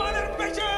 Mother Peter!